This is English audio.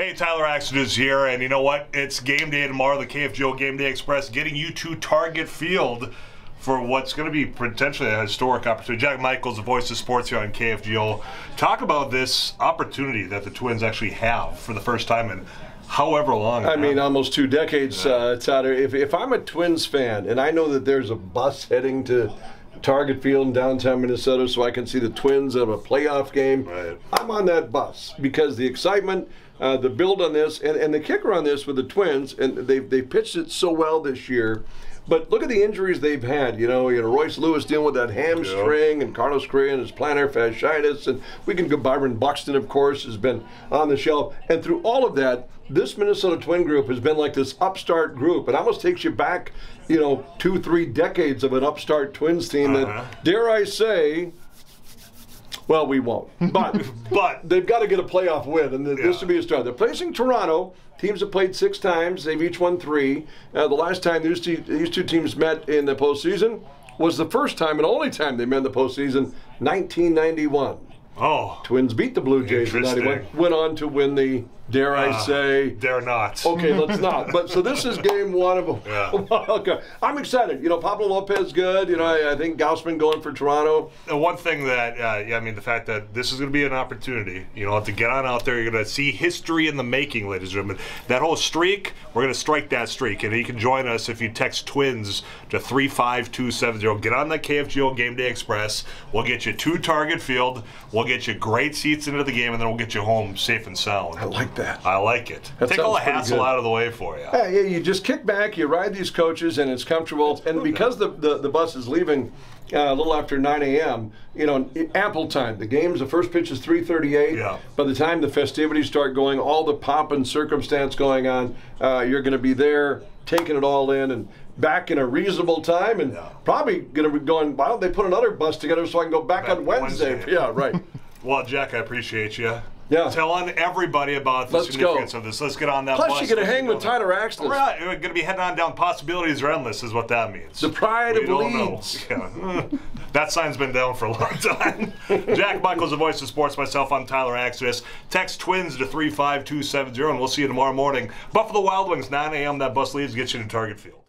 Hey, Tyler Axness is here, and you know what? It's game day tomorrow. The KFGO Game Day Express getting you to Target Field for what's going to be potentially a historic opportunity. Jack Michaels, the voice of sports here on KFGO. Talk about this opportunity that the Twins actually have for the first time in however long. I mean, almost two decades, uh, Tyler. If, if I'm a Twins fan and I know that there's a bus heading to Target Field in downtown Minnesota so I can see the Twins of a playoff game, Right. I'm on that bus because the excitement, uh, the build on this, and, and the kicker on this with the Twins, and they've, they pitched it so well this year. But look at the injuries they've had. You know, you know Royce Lewis dealing with that hamstring, and Carlos Correa and his plantar fasciitis, and we can go. Byron Buxton, of course, has been on the shelf, and through all of that, this Minnesota Twin group has been like this upstart group. It almost takes you back, you know, two, three decades of an upstart Twins team Uh-huh. that, dare I say, well, we won't. But But they've got to get a playoff win, and th- this Yeah. will be a start. They're placing Toronto. Teams have played six times. They've each won three. Uh, the last time these two, these two teams met in the postseason was the first time and only time they met in the postseason, 1991. Oh, Twins beat the Blue Jays in Interesting. 91. Went on to win the, dare I Ah, say, dare not. Okay, let's not. But so this is game one of them. Yeah. okay. I'm excited. You know, Pablo Lopez good. You know, I, I think Gausman going for Toronto. One thing that, uh, yeah, I mean, the fact that this is going to be an opportunity, you know, to get on out there, you're going to see history in the making, ladies and gentlemen. That whole streak, we're going to strike that streak. And you can join us if you text twins to 35270. Get on the KFGO Game Day Express. We'll get you to Target Field. We'll get you great seats into the game, and then we'll get you home safe and sound. I like that. I like it. That Take all the hassle good. out of the way for you. Yeah, yeah, you just kick back, you ride these coaches, and it's comfortable. And because the, the, the bus is leaving uh, a little after 9 a.m., you know, ample time. The game's the first pitch is 3:38. Yeah. By the time the festivities start going, all the pomp and circumstance going on, uh, you're going to be there, taking it all in, and back in a reasonable time, and Yeah. probably going to be going. Why don't they put another bus together so I can go back, Back on Wednesday? Wednesday. Yeah, right. Well, Jack, I appreciate you. Yeah. Telling everybody about the Let's go. significance of this. Let's get on that Plus, bus. you're going to hang with. Tyler Axness. Right, we're going to be heading on down. Possibilities are endless, is what that means. The pride We of. Leeds. Yeah. Hmm. that sign's been down for a long time. Jack Michaels, the voice of sports. Myself, I'm Tyler Axness. Text twins to 35270, and we'll see you tomorrow morning. Buffalo Wild Wings, 9 a.m. That bus leaves, gets you to Target Field.